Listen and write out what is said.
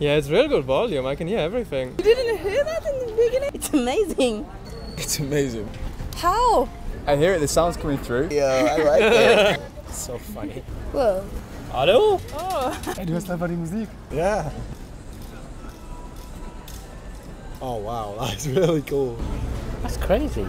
Yeah, it's real good volume. I can hear everything. You didn't hear that in the beginning? It's amazing. It's amazing. How? I hear it, the sound's coming through. Yeah, I like it. so funny. Whoa. Hallo? Oh. Hey, du hörst einfach die Musik. Yeah. Oh wow, that's really cool. That's crazy.